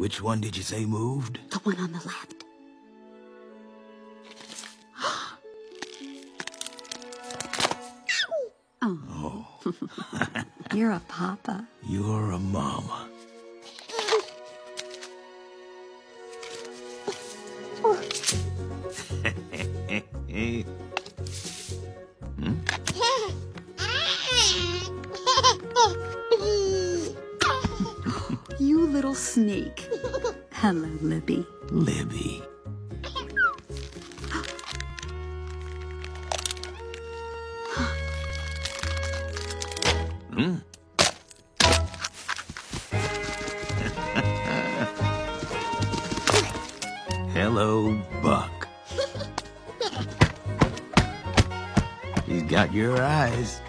Which one did you say moved? The one on the left. oh. oh. You're a papa. You're a mama. You little snake. Hello, Libby. Libby. Hmm? Hello, Buck. He's got your eyes.